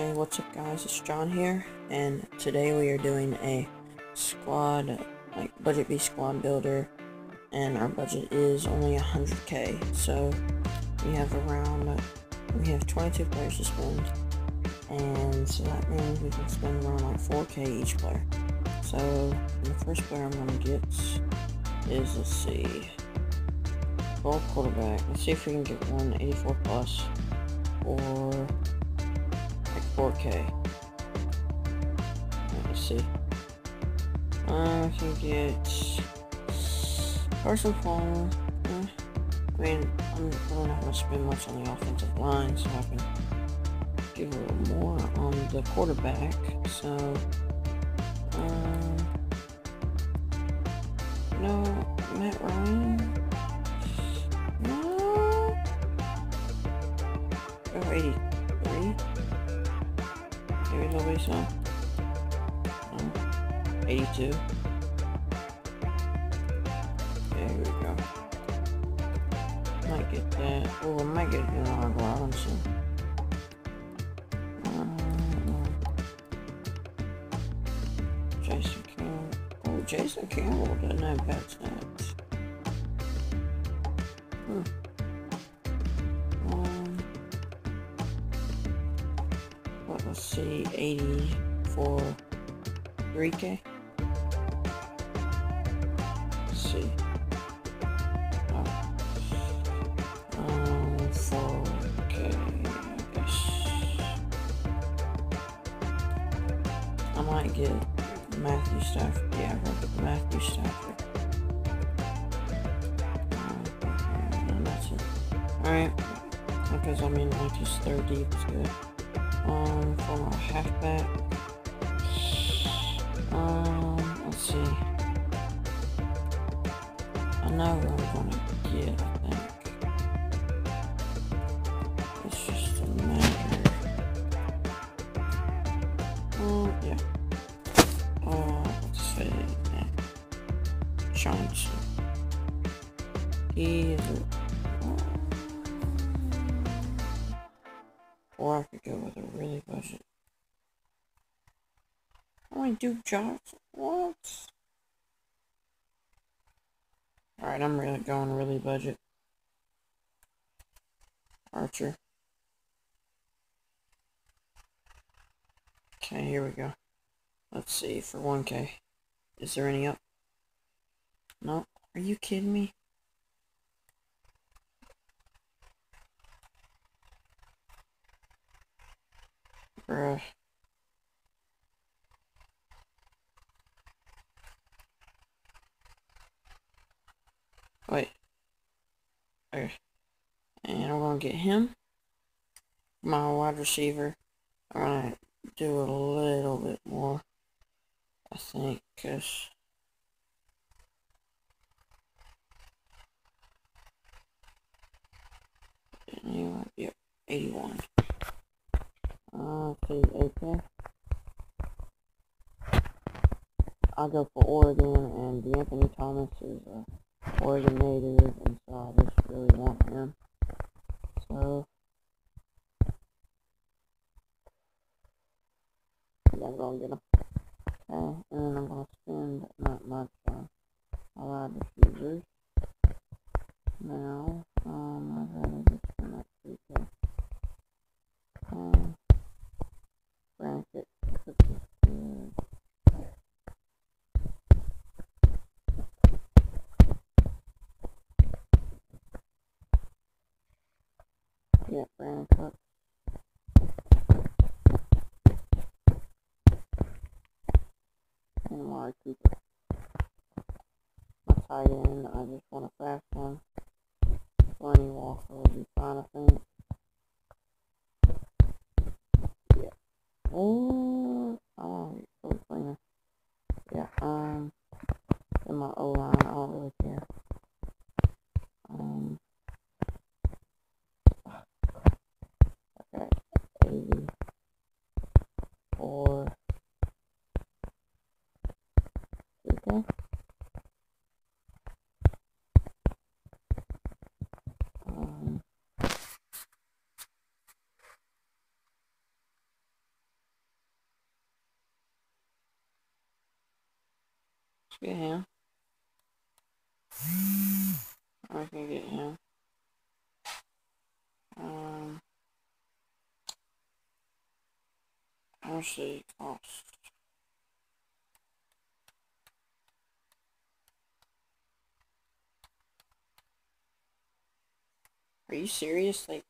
Hey, what's up guys? It's John here, and today we are doing a squad, like budget B squad builder, and our budget is only 100k, so we have around, we have 22 players to spend, and so that means we can spend around like 4k each player. So, the first player I'm going to get is, let's see, ball quarterback. Let's see if we can get one 84 plus, or 4K. Let's see. Uh, I get Carson Palmer. Uh, I mean, I'm really not going to spend much on the offensive line, so I can give a little more on the quarterback. So, um, no, Matt Ryan. No. Oh, 83. Nobody saw. No. 82. Okay, here we go. Might get that. Oh, I might get Bernard Robinson. Um, Jason Campbell. Oh, Jason Campbell doesn't have bad stats. Hmm. Let's see, 80 for 3K? Let's see. Oh. Um, 4K, I. I might get Matthew Stafford. Yeah, Matthew Stafford. It. Alright. Because, I mean, like, his third deep is good. Um, for my halfback. Um, let's see. I know what I'm gonna get, I think. It's just a matter. Oh, yeah. Uh, let's say. Johnson. He Or I could go with a really budget. Only oh, Duke Johnson? What? Alright, I'm really going really budget. Archer. Okay, here we go. Let's see, for 1k. Is there any up? No. Are you kidding me? Bruh. Wait. Okay. And I'm gonna get him. My wide receiver. I'm gonna do a little bit more. I think, cause anyway, yep, 81. Uh, okay, I'll go for Oregon, and De'Anthony Thomas is a Oregon native, and so I just really want him. So, yeah, I'm gonna get him. Okay, and then I'm gonna spend not much on my wide receivers. Now, um, I'd rather just spend that 3K. Um, This is good. Yeah, Brandon Cook. And Cooper. My tight end, I just want a fast one. Lonnie Walker will be fine, I think. Oh, oh, so cleaner. Yeah, um, in my O line, I don't really care. Um, okay, 80 or 2K. Um, Get him. I can get him. Um, how much did cost? Are you serious? Like,